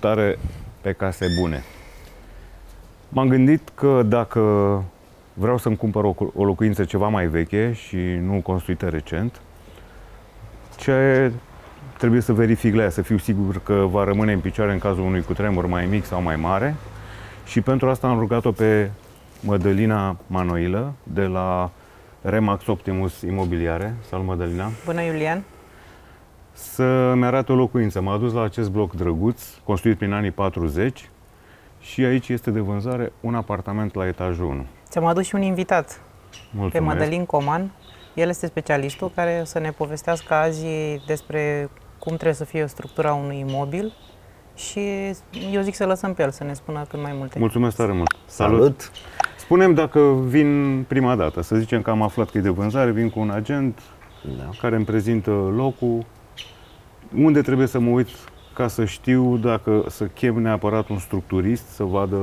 Salutare pe case bune. M-am gândit că dacă vreau să-mi cumpăr o, o locuință ceva mai veche și nu construită recent, ce trebuie să verific la ea, să fiu sigur că va rămâne în picioare în cazul unui cutremur mai mic sau mai mare. Și pentru asta am rugat-o pe Mădălina Manoilă de la Remax Optimus Imobiliare. Salut, Mădălina! Bună, Iulian! Să-mi arate o locuință. M-a dus la acest bloc drăguț, construit prin anii 40 și aici este de vânzare un apartament la etajul 1. Ți-am adus și un invitat, Mulțumesc. pe Madalin Coman. El este specialistul care o să ne povestească azi despre cum trebuie să fie structura unui imobil și eu zic să lăsăm pe el să ne spună cât mai multe. Mulțumesc tare mult! Salut! Spunem dacă vin prima dată, să zicem că am aflat că e de vânzare, vin cu un agent Da. care îmi prezintă locul, unde trebuie să mă uit ca să știu dacă să chem neapărat un structurist să vadă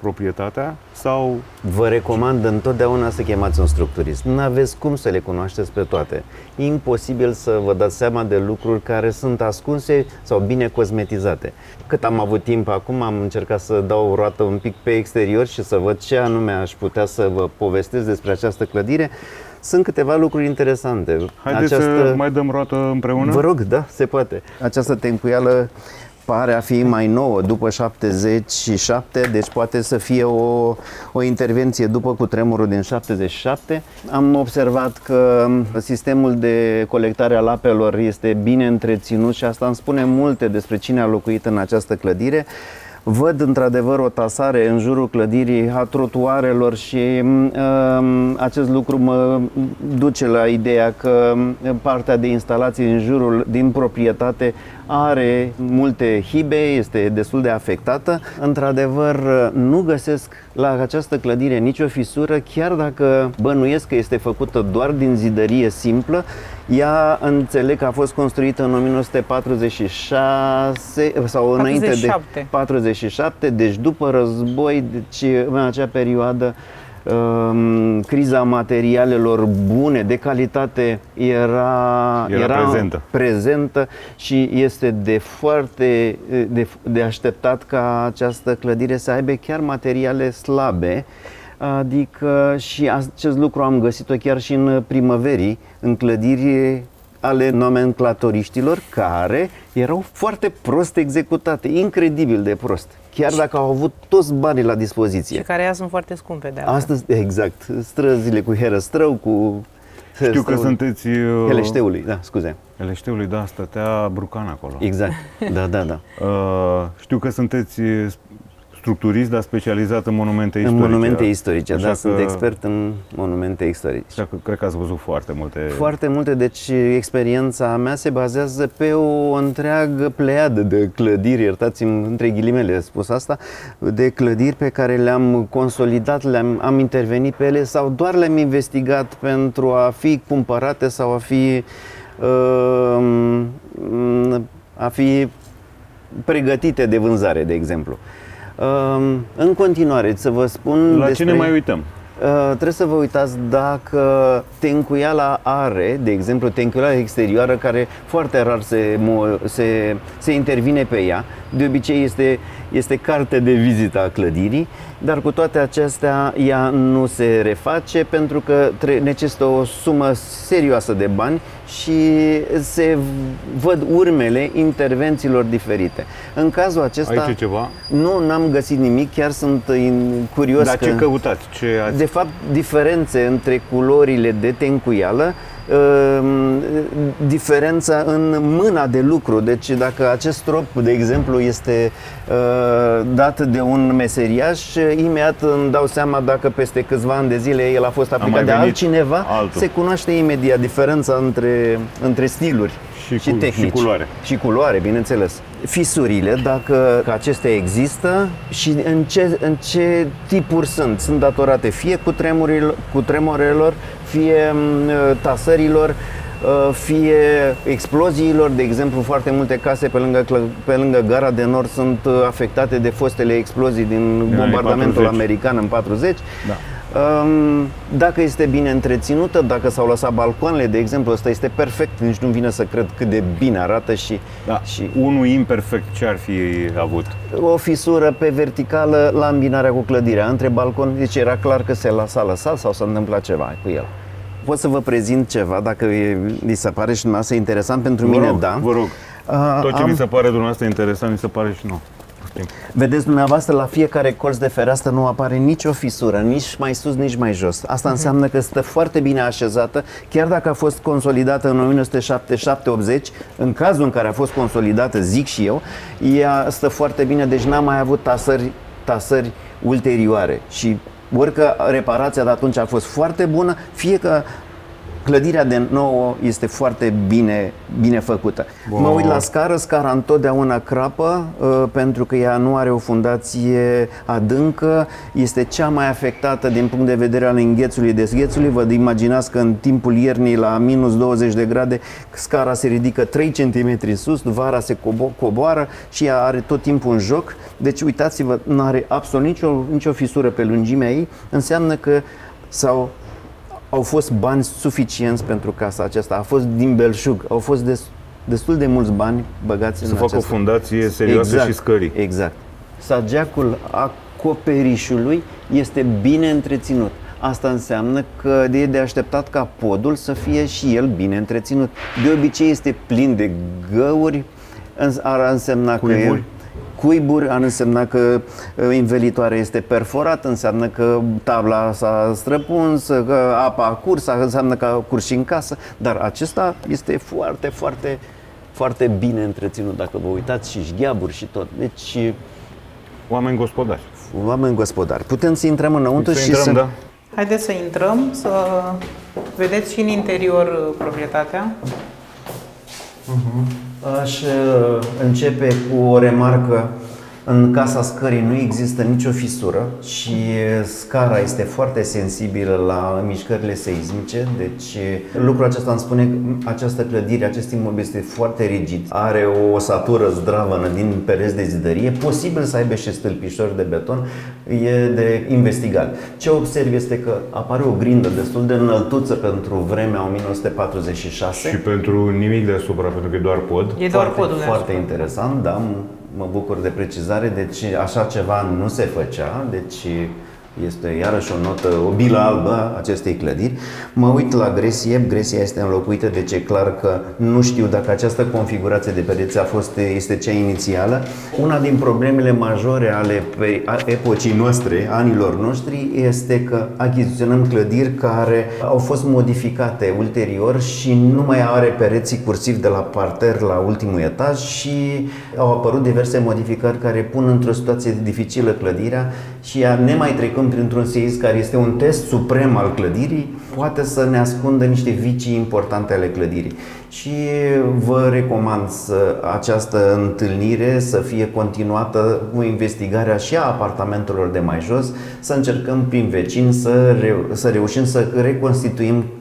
proprietatea sau Vă recomand întotdeauna să chemați un structurist. Nu aveți cum să le cunoașteți pe toate. E imposibil să vă dați seama de lucruri care sunt ascunse sau bine cosmetizate. Cât am avut timp acum, am încercat să dau o roată un pic pe exterior și să văd ce anume aș putea să vă povestesc despre această clădire. Sunt câteva lucruri interesante. haideți să mai dăm roată împreună? Vă rog, da, se poate. Această tencuială pare a fi mai nouă, după 77, deci poate să fie o, o intervenție după cutremurul din 77. Am observat că sistemul de colectare al apelor este bine întreținut și asta îmi spune multe despre cine a locuit în această clădire. Văd într-adevăr o tasare în jurul clădirii a trotuarelor și um, acest lucru mă duce la ideea că partea de instalații din jurul, din proprietate, are multe hibe, este destul de afectată. Într-adevăr, nu găsesc la această clădire nicio fisură, chiar dacă bănuiesc că este făcută doar din zidărie simplă. Ea înțeleg că a fost construită în 1946 sau înainte 47. de 47, deci după război, deci în acea perioadă um, criza materialelor bune, de calitate, era, Era prezentă. prezentă și este de foarte de, de așteptat ca această clădire să aibă chiar materiale slabe. Adică și acest lucru am găsit-o chiar și în primăverii, în clădiri ale nomenclatoriștilor care erau foarte prost executate, incredibil de prost, chiar dacă au avut toți banii la dispoziție. Și care ea sunt foarte scumpe de altfel. Astăzi, exact, străzile cu herăstrău, cu... Știu că străul- sunteți... uh, Eleșteului, da, scuze. Eleșteului, da, stătea Brucan acolo. Exact, da, da, da. Uh, știu că sunteți uh, structurist, dar specializat în monumente În istorice. monumente istorice, Așa da, sunt că- expert în monumente istorice. Așa că cred că ați văzut foarte multe... Foarte multe, deci experiența mea se bazează pe o întreagă pleiadă de clădiri, iertați-mi între ghilimele spus asta, de clădiri pe care le-am consolidat, le-am am intervenit pe ele sau doar le-am investigat pentru a fi cumpărate sau a fi uh, a fi pregătite de vânzare, de exemplu. Uh, în continuare, să vă spun La despre... ce ne mai uităm? Uh, trebuie să vă uitați dacă tencuiala are, de exemplu, tencuiala exterioară care foarte rar se, mo- se, se intervine pe ea. De obicei este, este carte de vizită a clădirii, dar cu toate acestea ea nu se reface pentru că tre- necesită o sumă serioasă de bani și se văd urmele intervențiilor diferite. În cazul acesta Aici e ceva? nu n-am găsit nimic, chiar sunt in- curios Dar că... ce căutați? Ce ați... De fapt, diferențe între culorile de tencuială, um, diferența în mâna de lucru. Deci dacă acest strop, de exemplu, este uh, dat de un meseriaș, imediat îmi dau seama dacă peste câțiva ani de zile el a fost mai aplicat de venit altcineva, altul. se cunoaște imediat diferența între, între stiluri Și și, cu- tehnici. și culoare. Și culoare, bineînțeles. Fisurile, dacă că acestea există și în ce, în ce tipuri sunt. Sunt datorate fie cu, tremurilor, cu tremurelor, fie m, tasărilor, uh, fie exploziilor. De exemplu, foarte multe case pe lângă, clă- pe lângă gara de nord sunt uh, afectate de fostele explozii din anii bombardamentul 40. american în 40. Da. Um, dacă este bine întreținută, dacă s-au lăsat balcoanele, de exemplu, ăsta este perfect, nici nu vine să cred cât de bine arată și... Da, și unul imperfect ce ar fi avut? o fisură pe verticală la îmbinarea cu clădirea între balcon, deci era clar că se lăsa lăsat sau s-a întâmplat ceva cu el. Pot să vă prezint ceva, dacă e- li se pare și dumneavoastră interesant, pentru Vă mine rog, da. Vă rog. Uh, Tot ce am- mi se pare dumneavoastră interesant, mi se pare și nouă. Poftim. Vedeți dumneavoastră, la fiecare colț de fereastră nu apare nicio fisură, nici mai sus, nici mai jos. Asta înseamnă că stă foarte bine așezată, chiar dacă a fost consolidată în 1977-80, în cazul în care a fost consolidată, zic și eu, ea stă foarte bine, deci n-a mai avut tasări, tasări ulterioare. Și orică reparația de atunci a fost foarte bună, fie că Clădirea de nouă este foarte bine, bine făcută. Bun. Mă uit la scară, scara întotdeauna crapă, uh, pentru că ea nu are o fundație adâncă, este cea mai afectată din punct de vedere al înghețului dezghețului. Vă imaginați că în timpul iernii la minus 20 de grade, scara se ridică 3 cm sus, vara se cobo- coboară și ea are tot timpul un joc. Deci uitați-vă, nu are absolut nicio, nicio fisură pe lungimea ei, înseamnă că s-au au fost bani suficienți pentru casa aceasta. A fost din belșug. Au fost des, destul de mulți bani băgați Să în facă o această... fundație serioasă și scării. Exact. Sageacul acoperișului este bine întreținut. Asta înseamnă că e de așteptat ca podul să fie și el bine întreținut. De obicei este plin de găuri, îns- ar însemna că Cuiburi. E, cuiburi ar însemna că uh, învelitoarea este perforată, înseamnă că tabla s-a străpuns, că apa a curs, înseamnă că a curs și în casă, dar acesta este foarte, foarte, foarte bine întreținut, dacă vă uitați, și șgheaburi și tot. Deci, Oameni gospodari. oameni gospodari, putem să intrăm înăuntru Să și intrăm, să... da? Haideți să intrăm, să vedeți și în interior uh, proprietatea. Aș uh, începe cu o remarcă. În casa scării nu există nicio fisură și scara este foarte sensibilă la mișcările seismice, deci lucrul acesta îmi spune că această clădire, acest imobil este foarte rigid, are o osatură zdravănă din pereți de zidărie, posibil să aibă și stâlpișori de beton, e de investigat. Ce observ este că apare o grindă destul de înăltuță pentru vremea 1946. Și pentru nimic deasupra, pentru că e doar pod. E doar Foarte, podul Foarte deasupra. interesant, da, m- mă bucur de precizare, deci așa ceva nu se făcea, deci este iarăși o notă, o bilă albă a acestei clădiri. Mă uit la gresie, gresia este înlocuită, deci e clar că nu știu dacă această configurație de pereți a fost, este cea inițială. Una din problemele majore ale pe- a epocii noastre, anilor noștri, este că achiziționăm clădiri care au fost modificate ulterior și nu mai are pereții cursivi de la parter la ultimul etaj și au apărut diverse modificări care pun într-o situație dificilă clădirea și ea, nemai trecând printr-un seism care este un test suprem al clădirii, poate să ne ascundă niște vicii importante ale clădirii. Și vă recomand să această întâlnire să fie continuată cu investigarea și a apartamentelor de mai jos, să încercăm prin vecini să, reu- să reușim să reconstituim uh,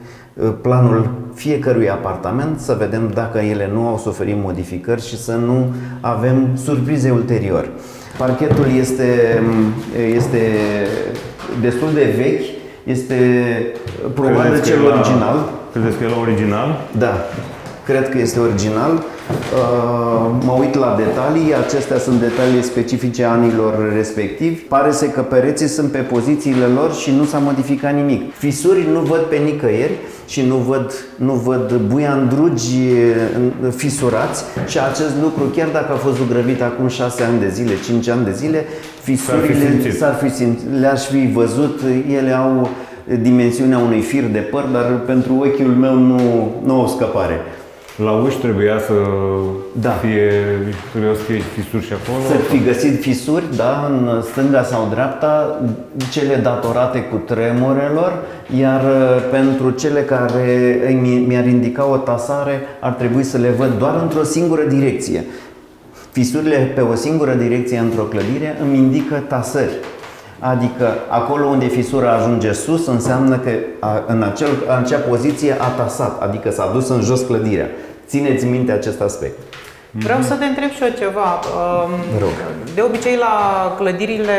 planul fiecărui apartament, să vedem dacă ele nu au suferit modificări și să nu avem surprize ulterior. Parchetul este, este destul de vechi, este probabil Credeți că cel e la- original. Credeți că e la original? Da, cred că este original. Uh, Mă uit la detalii, acestea sunt detalii specifice anilor respectivi. Pare să că pereții sunt pe pozițiile lor și nu s-a modificat nimic. Fisuri nu văd pe nicăieri și nu văd, nu văd buiandrugi uh, fisurați și acest lucru, chiar dacă a fost zugrăvit acum 6 ani de zile, 5 ani de zile, fisurile simțit. s-ar fi simțit, le-aș fi văzut, ele au dimensiunea unui fir de păr, dar pentru ochiul meu nu, nu au scăpare. La uși trebuia să Da. fie, trebuia să fie fisuri și acolo. Să fi găsit fisuri, da, în stânga sau dreapta, cele datorate cu tremurelor, iar uh, pentru cele care mi- mi-ar indica o tasare, ar trebui să le văd doar într-o singură direcție. Fisurile pe o singură direcție într-o clădire îmi indică tasări. Adică acolo unde fisura ajunge sus înseamnă că a, în, acel, în acea poziție a tasat, adică s-a dus în jos clădirea. Țineți minte acest aspect. Vreau să te întreb și eu ceva. Um, Rog. De obicei la clădirile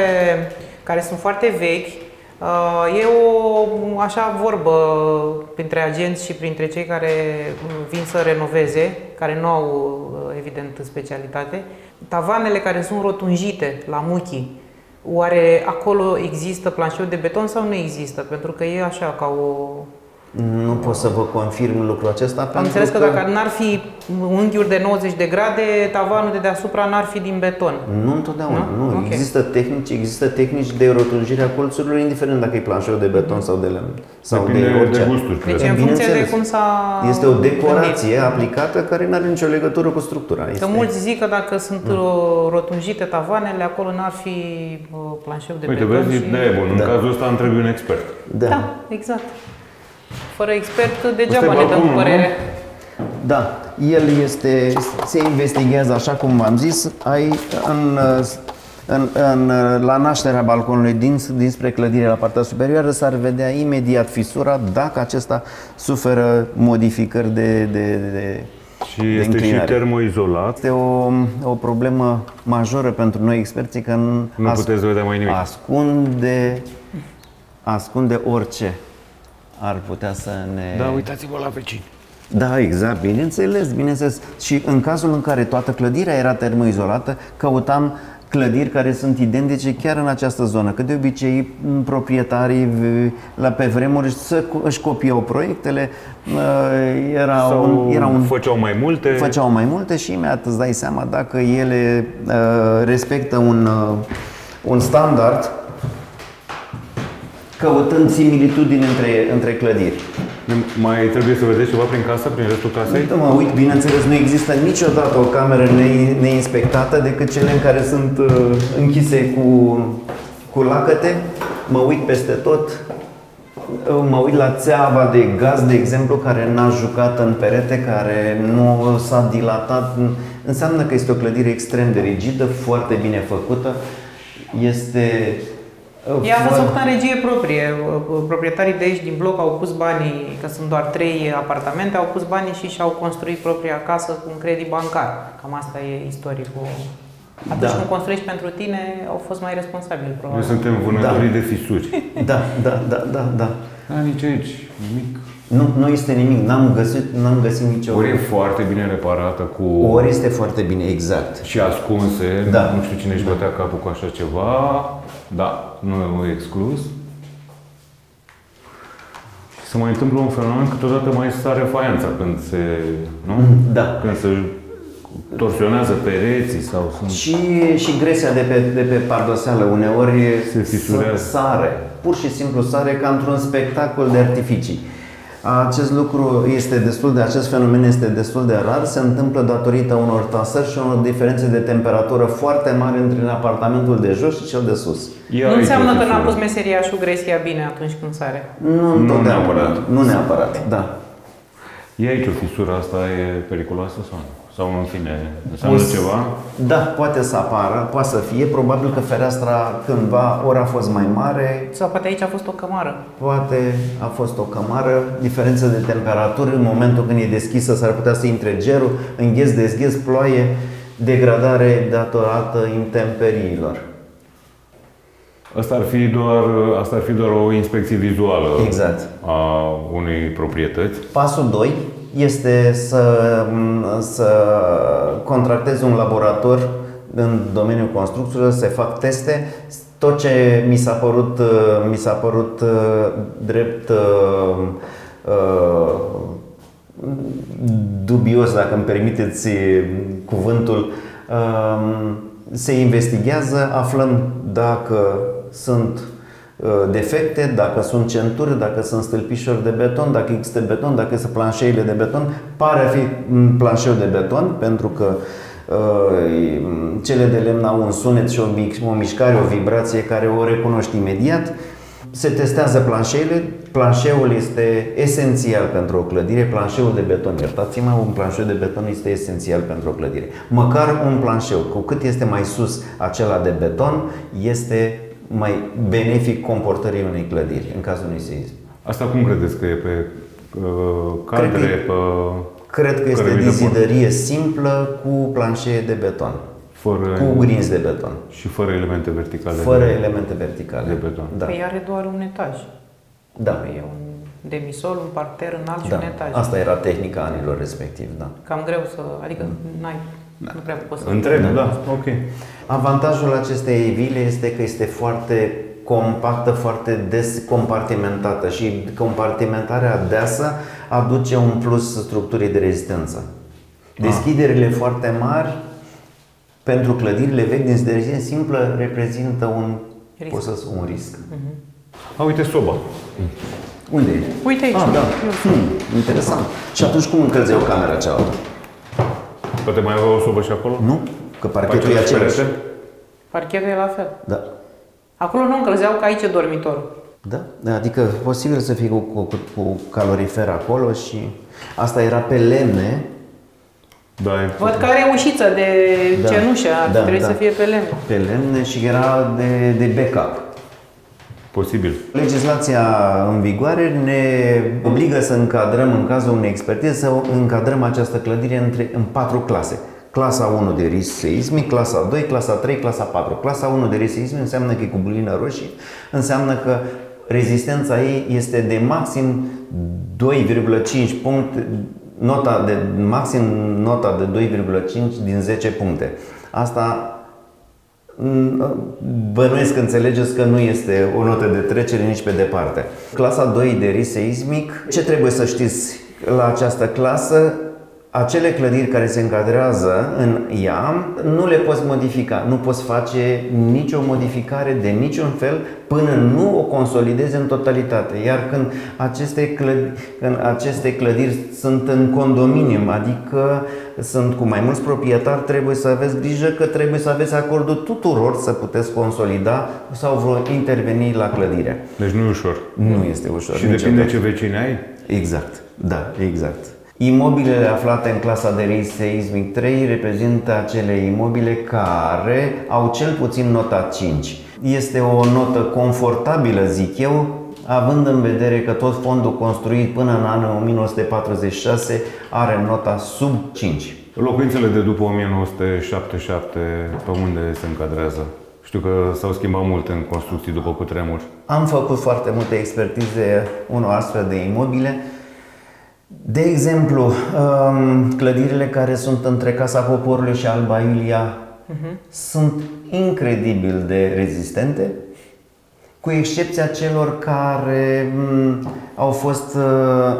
care sunt foarte vechi, Uh, e o așa vorbă printre agenți și printre cei care vin să renoveze, care nu au uh, evident specialitate. Tavanele care sunt rotunjite la muchii, oare acolo există planșeu de beton sau nu există? Pentru că e așa ca o nu pot să vă confirm lucrul acesta. Am înțeles că, că dacă n-ar fi unghiuri de 90 de grade, tavanul de deasupra n-ar fi din beton. Nu întotdeauna. Nu? nu. Okay. Există tehnici, există tehnici de rotunjire a colțurilor, indiferent dacă e planșeu de beton sau de lemn. Sau de, de orice. De gusturi, deci în funcție de cum s-a Este o decorație gândit. aplicată care nu are nicio legătură cu structura. Că este... mulți zic că dacă sunt mm. rotunjite tavanele, acolo n-ar fi planșeu de Uite, beton. Uite, vezi, și... de bun. În da. cazul ăsta îmi trebuie un expert. Da, da exact. Fără expert, degeaba ne dăm părere. Da, el este, se investigează așa cum v-am zis, ai în, în, în, la nașterea balconului din, dinspre clădire la partea superioară s-ar vedea imediat fisura dacă acesta suferă modificări de, de, de și de este înclinare. și termoizolat. Este o, o problemă majoră pentru noi experții că nu puteți vedea mai nimic. Ascunde, ascunde orice ar putea să ne... Da, uitați-vă la vecini. Da, exact, bineînțeles, bineînțeles. Și în cazul în care toată clădirea era termoizolată, căutam clădiri care sunt identice chiar în această zonă. Că de obicei proprietarii la pe vremuri să își copiau proiectele, era Sau un, era un, făceau mai multe. Făceau mai multe și imediat îți dai seama dacă ele uh, respectă un, uh, un standard căutând similitudini între, între clădiri. Mai trebuie să vedeți ceva prin casă, prin restul casei? Uite mă, uit, bineînțeles, nu există niciodată o cameră ne- neinspectată decât cele în care sunt uh, închise cu, cu lacăte. Mă uit peste tot, uh, mă uit la țeava de gaz, de exemplu, care n-a jucat în perete, care nu s-a dilatat. Înseamnă că este o clădire extrem de rigidă, foarte bine făcută. Este ea a fost făcută în regie proprie. Proprietarii de aici din bloc au pus banii, că sunt doar trei apartamente, au pus banii și și-au construit propria casă cu un credit bancar. Cam asta e istoricul. Atunci da. când construiești pentru tine, au fost mai responsabili, probabil. Noi suntem vânătorii da. de fisuri. Da, da, da, da, da. Da, nici aici, nimic. Nu, nu este nimic, n-am găsit, n-am găsit nicio... Ori e foarte bine reparată cu... Ori este foarte bine, exact. Și ascunse, da. nu știu cine își bătea capul cu așa ceva, da, nu e exclus. Și se mai întâmplă un fenomen, câteodată mai sare faianța când se, nu? Da. Când se torsionează pereții sau sunt... Și, și gresia de pe, de pe pardoseală uneori se fisurează. sare. Pur și simplu sare ca într-un spectacol de artificii. Acest lucru este destul de, acest fenomen este destul de rar, se întâmplă datorită unor tasări și unor diferențe de temperatură foarte mari între apartamentul de jos și cel de sus. Ia nu înseamnă că n-a pus meseriașul gresia bine atunci când sare. Nu, nu neapărat. Nu neapărat, da. E aici o fisură asta, e periculoasă sau nu? Sau în fine, înseamnă Pus, ceva? Da, poate să apară, poate să fie. Probabil că fereastra cândva ori a fost mai mare. Sau poate aici a fost o cămară. Poate a fost o cămară, diferență de temperatură. În momentul când e deschisă s-ar putea să intre gerul, îngheț, dezgheț, ploaie, degradare datorată intemperiilor. Asta ar fi doar, asta ar fi doar o inspecție vizuală exact. a unei proprietăți. Pasul 2 este să, să contractezi un laborator în domeniul construcțiilor, se fac teste. Tot ce mi s-a părut, mi s-a părut uh, drept uh, uh, dubios, dacă îmi permiteți cuvântul, se investigează, aflăm dacă sunt Uh, defecte, dacă sunt centuri, dacă sunt stâlpișori de beton, dacă există beton, dacă sunt planșeile de beton. Pare a fi un planșeu de beton pentru că uh, cele de lemn au un sunet și o, o mișcare, o vibrație care o recunoști imediat. Se testează planșeile. Planșeul este esențial pentru o clădire. Planșeul de beton, iertați-mă, un planșeu de beton este esențial pentru o clădire. Măcar un planșeu, cu cât este mai sus acela de beton, este mai benefic comportării unei clădiri în cazul unui seism. Asta cum credeți că e pe uh, cadre, cred pe... Cred că este dizidărie simplă cu planșee de beton. Fără, cu grinzi de beton. și fără elemente verticale. Fără de, elemente verticale. de beton. Da. Păi are doar un etaj. Da. E un demisol, un parter înalt și da. un etaj. Asta era tehnica anilor respectiv, da. Cam greu să... Adică n-ai... Nu prea poți să... Întreb, da. ok. Avantajul acestei vile este că este foarte compactă, foarte des compartimentată și compartimentarea deasă aduce un plus structurii de rezistență. Deschiderile foarte mari pentru clădirile vechi din rezistență simplă reprezintă un, Risc. pot să spun, un risc. A, uite soba. Unde e? Uite aici. Ah, da. Hmm, interesant. Și atunci cum încălzeau camera cealaltă? Poate mai avea o sobă și acolo? Nu? Că parchetul e Același același. perete? Parchetul e la fel. Da. Acolo nu încălzeau, că aici e dormitorul. Da, da, adică posibil să fie cu, cu, cu, cu calorifer acolo și asta era pe lemne. Da, e Văd că are ușiță de Da. cenușă, ar Da, trebui da. să fie pe lemn. Pe lemne și era de, de backup. Posibil. Legislația în vigoare ne obligă să încadrăm, în cazul unei expertize, să încadrăm această clădire între, în patru clase. Clasa 1 de risc seismic, clasa 2, clasa 3, clasa 4. Clasa 1 de risc seismic înseamnă că e cu bulină roșie, înseamnă că rezistența ei este de maxim 2,5 puncte, nota de, maxim nota de 2,5 din 10 puncte. Asta Mm, Bănuiesc că înțelegeți că nu este o notă de trecere nici pe departe. Clasa 2 de risc seismic, ce trebuie să știți la această clasă? Acele clădiri care se încadrează în ea nu le poți modifica, nu poți face nicio modificare de niciun fel până nu o consolidezi în totalitate. Iar când aceste clădiri, când aceste clădiri sunt în condominium, adică sunt cu mai mulți proprietari, trebuie să aveți grijă că trebuie să aveți acordul tuturor să puteți consolida sau vreo interveni la clădire. Deci nu e ușor. Nu este ușor. Și niciodată. depinde ce vecini ai. Exact, da, exact. Imobilele aflate în clasa de risc seismic 3 reprezintă acele imobile care au cel puțin nota 5. Este o notă confortabilă, zic eu, având în vedere că tot fondul construit până în anul 1946 are nota sub 5. Locuințele de după 1977, pe unde se încadrează? Știu că s-au schimbat mult în construcții după cutremur. Am făcut foarte multe expertize unor astfel de imobile. De exemplu, um, clădirile care sunt între Casa Poporului și Alba Iulia sunt incredibil de rezistente, cu excepția celor care m, au fost, uh,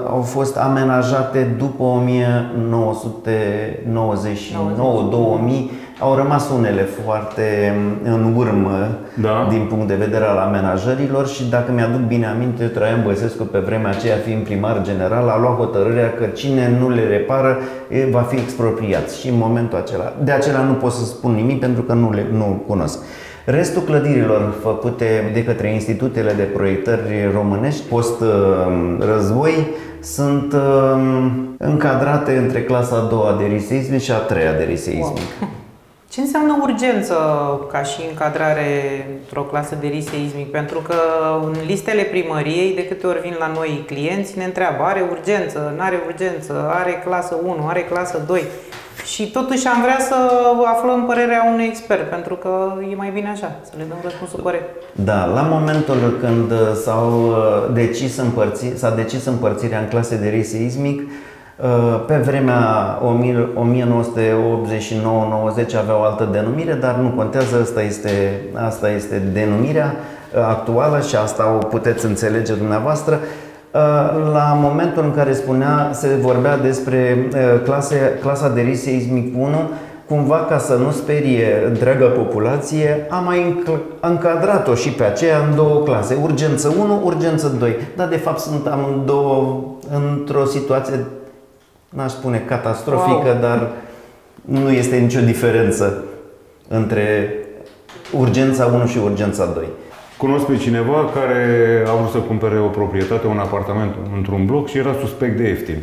au fost amenajate după 1999-2000, au rămas unele foarte m, în urmă Da. din punct de vedere al amenajărilor și dacă mi-aduc bine aminte, Traian Băsescu pe vremea aceea fiind primar general a luat hotărârea că cine nu le repară e, va fi expropriat și în momentul acela. De acela nu pot să spun nimic pentru că nu le nu cunosc. Restul clădirilor făcute de către institutele de proiectări românești post-război sunt um, încadrate între clasa a doua de risc seismic și a treia de risc seismic. Ce înseamnă urgență ca și încadrare într-o clasă de risc seismic? Pentru că în listele primăriei, de câte ori vin la noi clienți, ne întreabă, are urgență, nu are urgență, are clasă 1, are clasă 2. Și totuși am vrea să aflăm părerea unui expert, pentru că e mai bine așa, să le dăm răspunsul corect. Da, la momentul când uh, s-au uh, decis împărți, s-a decis împărțirea în clase de risc seismic, uh, pe vremea 1989-90 avea o altă denumire, dar nu contează, asta este, asta este denumirea uh, actuală și asta o puteți înțelege dumneavoastră. Uh, La momentul în care spunea, se vorbea despre uh, clase, clasa de risc seismic 1, cumva ca să nu sperie întreaga populație, am mai înc- încadrat-o și pe aceea în două clase, urgență 1, urgență 2. Dar de fapt sunt amândouă într-o situație, n-aș spune catastrofică, Wow. dar nu este nicio diferență între urgența 1 și urgența 2. Cunosc pe cineva care a vrut să cumpere o proprietate, un apartament într-un bloc și era suspect de ieftin.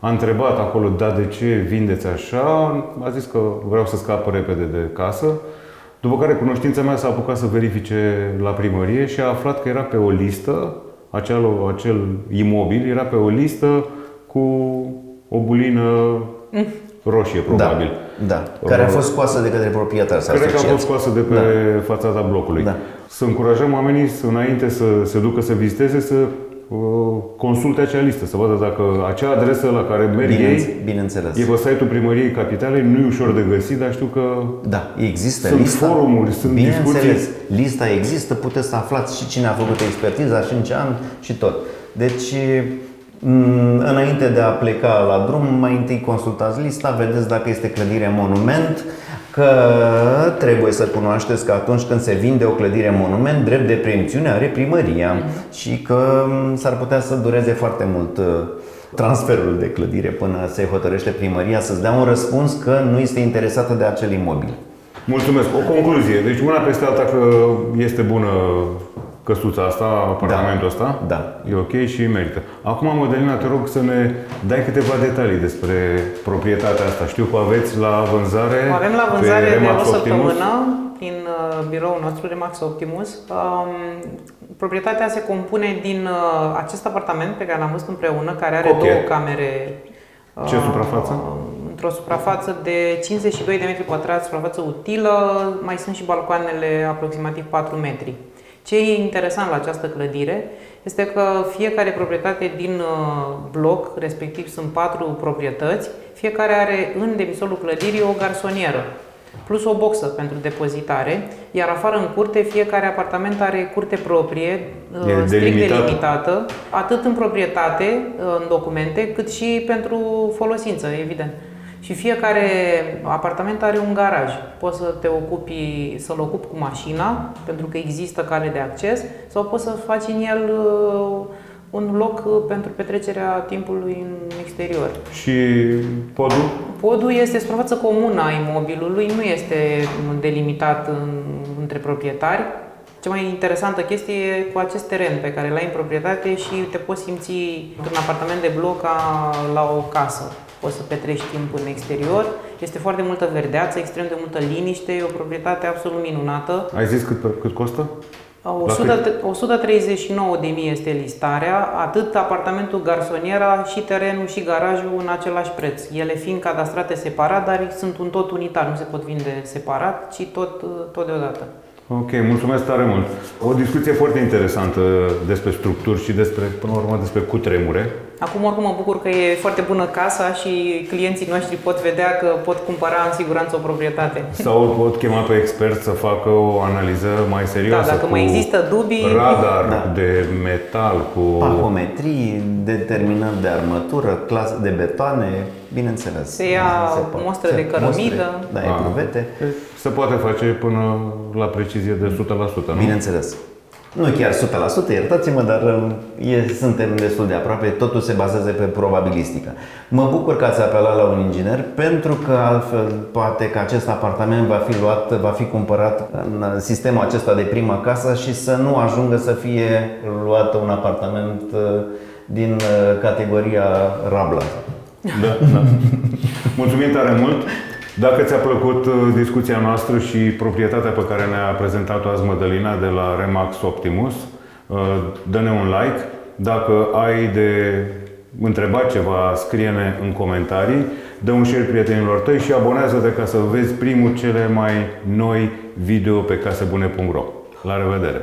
A întrebat acolo, da, de ce vindeți așa? A zis că vreau să scap repede de casă. După care cunoștința mea s-a apucat să verifice la primărie și a aflat că era pe o listă, acel, acel imobil era pe o listă cu o bulină roșie, probabil. Da, da. care a fost scoasă de către proprietar Cred că a fost scoasă de pe da. fațada blocului. Da. Să încurajăm oamenii înainte să se ducă să viziteze, să consulte acea listă, să vadă dacă acea adresă la care merg Bine, ei bineînțeles. e pe site-ul Primăriei Capitalei, nu e ușor de găsit, dar știu că da, există sunt lista, forumuri, sunt bineînțeles, discuții. lista există, puteți să aflați și cine a făcut expertiza și în ce an și tot. Deci, înainte de a pleca la drum, mai întâi consultați lista, vedeți dacă este clădire monument, că trebuie să cunoașteți că atunci când se vinde o clădire monument, drept de preemțiune are primăria mm-hmm. și că s-ar putea să dureze foarte mult uh, transferul de clădire până se hotărăște primăria să-ți dea un răspuns că nu este interesată de acel imobil. Mulțumesc. O concluzie. Deci una peste alta că este bună căsuța asta, apartamentul da. ăsta. Da. E ok și merită. Acum, Modelina, te rog să ne dai câteva detalii despre proprietatea asta. Știu că aveți la vânzare o Avem la vânzare de o săptămână din uh, biroul nostru, Remax Optimus. Um, proprietatea se compune din uh, acest apartament pe care l-am văzut împreună, care are okay. două camere ce uh, suprafață? Într-o suprafață de 52 de metri pătrați, suprafață utilă, mai sunt și balcoanele aproximativ 4 metri. Ce e interesant la această clădire este că fiecare proprietate din uh, bloc, respectiv sunt patru proprietăți, fiecare are în demisolul clădirii o garsonieră plus o boxă pentru depozitare, iar afară în curte fiecare apartament are curte proprie, uh, e strict delimitată. delimitată, atât în proprietate, uh, în documente, cât și pentru folosință, evident. Și fiecare apartament are un garaj. Poți să te ocupi, să-l ocupi cu mașina, pentru că există cale de acces, sau poți să faci în el uh, un loc uh, pentru petrecerea timpului în exterior. Și podul? Podul este suprafață comună a imobilului, nu este delimitat în, între proprietari. Cea mai interesantă chestie e cu acest teren pe care l-ai în proprietate și te poți simți într-un apartament de bloc ca la o casă poți să petreci timp în exterior. Este foarte multă verdeață, extrem de multă liniște, e o proprietate absolut minunată. Ai zis cât, cât costă? 139.000 este listarea, atât apartamentul, garsoniera și terenul și garajul în același preț. Ele fiind cadastrate separat, dar sunt un tot unitar, nu se pot vinde separat, ci tot, tot deodată. Ok, mulțumesc tare mult. O discuție foarte interesantă despre structuri și despre, până la urmă, despre cutremure. Acum, oricum, mă bucur că e foarte bună casa și clienții noștri pot vedea că pot cumpăra în siguranță o proprietate. Sau pot chema pe expert să facă o analiză mai serioasă. Da, dacă mai există dubii. Radar da. de metal, cu. Pahometrii, determinări de armătură, clasă de betoane, bineînțeles. Se ia se mostră de cărămidă. Da, epruvete. Se poate face până la precizie de 100%, nu? Bineînțeles. Nu chiar 100%, iertați-mă, dar um, e, suntem destul de aproape, totul se bazează pe probabilistică. Mă bucur că ați apelat la un inginer, pentru că altfel poate că acest apartament va fi luat, va fi cumpărat în sistemul acesta de prima casă și să nu ajungă să fie luat un apartament uh, din uh, categoria Rabla. Da, da. Mulțumim tare mult! Dacă ți-a plăcut uh, discuția noastră și proprietatea pe care ne-a prezentat-o azi Mădălina de la Remax Optimus, uh, dă-ne un like. Dacă ai de întrebat ceva, scrie-ne în comentarii, dă un share prietenilor tăi și abonează-te ca să vezi primul cele mai noi video pe casebune.ro. La revedere!